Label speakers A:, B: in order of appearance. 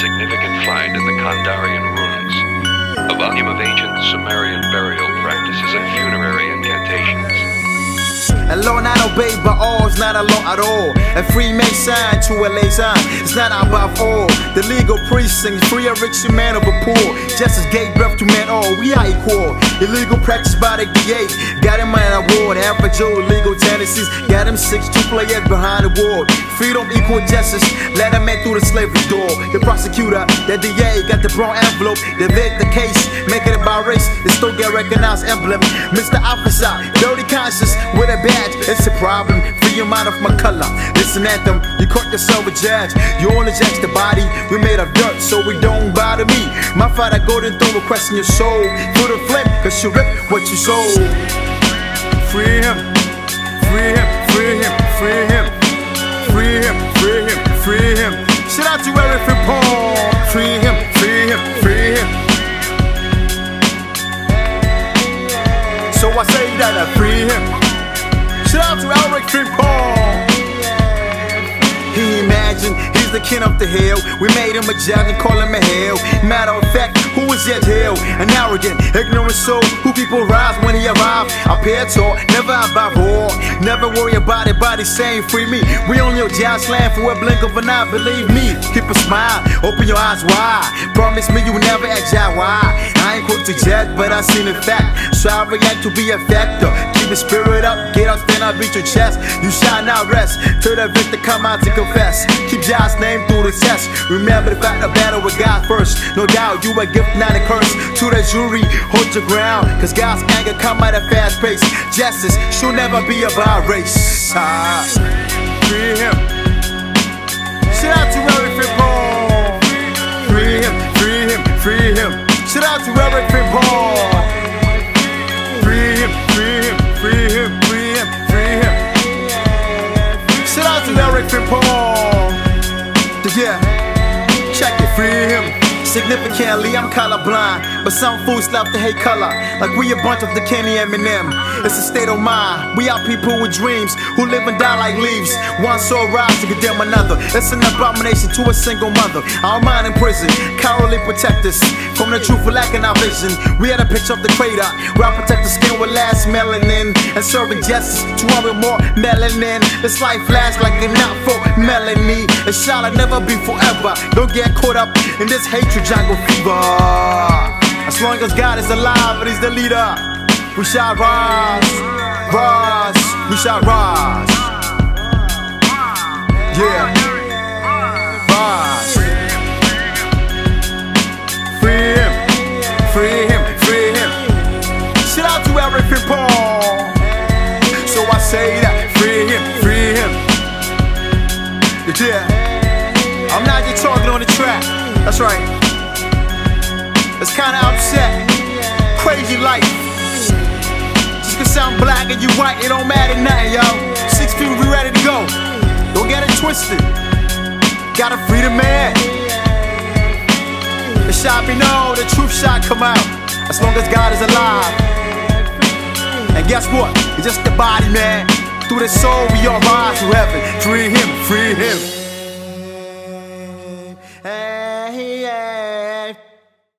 A: significant find in the Kandarian ruins, a volume of ancient Sumerian burial practices and funerary incantations.
B: A law not obeyed by all is not a law at all. A free mason to a liaison It's not above all. The legal precincts free a rich man of a poor. Justice gave birth to men all. We are equal. Illegal practice by the DA. Got him at a war. The average legal tendencies. Got him six two players behind the wall. Freedom equal justice. Let a man through the slavery door. The prosecutor, the DA got the brown envelope. They vet the case. Make it about race. They still get recognized emblem. Mr. Officer, dirty conscience with a badge. it's a problem. Free your mind of my color. Listen at them, you caught yourself a judge. You only judge the body, we made of dirt, so we don't bother me. My father golden throne will question your soul. Through the flame, cause you rip what you sold. Free him, free him, free him, To Eric Paul. Free him, free him, free him. So I say that I free him. Shout out to Alric Paul. He imagined he's the king of the hill. We made him a judge and call him a hell. Yet hell? An arrogant, ignorant soul who people rise when he arrive. I pay talk, never about war. Never worry about it, body saying free me. We on your job slam for a blink of an eye, believe me. Keep a smile, open your eyes wide. Promise me you never act why. I ain't quick to judge, but I seen the fact. So I react to be a factor. Keep the spirit up, get up, stand up, beat your chest. You shall not rest till the victor come out to confess. Keep God's name through the test. Remember the fact of battle with God first. No doubt you a gift, not a curse. To the jury, hold your ground. Cause God's anger come at a fast pace. Justice should never be about race. Ah. Free him. Shout out to Eric Paul. Check it, free him. Significantly, I'm colorblind, but some fools love to hate color. Like we a bunch of the Kenny Eminem. It's a state of mind. We are people with dreams who live and die like leaves. One soul rise to condemn another. It's an abomination to a single mother. Our mind in prison, cowardly protect us from the truth for lacking our vision. We had a picture of the crater where I protect the skin with last melanin and serving justice to one with more melanin. This life lasts like a not for Melanie. It shall never be forever. Don't get caught up in this hatred jungle fever. As long as God is alive and He's the leader, we shall rise, rise, we shall rise. Yeah, Yeah, I'm not just talking on the track. That's right. It's kinda upset. Crazy life. Just cause I'm black and you white, it don't matter nothing, yo. Six feet, we ready to go. Don't get it twisted. Gotta free the man. The shot be known, the truth shot come out. As long as God is alive. And guess what? It's just the body, man. Through the soul, we all rise to heaven. Free him, free him.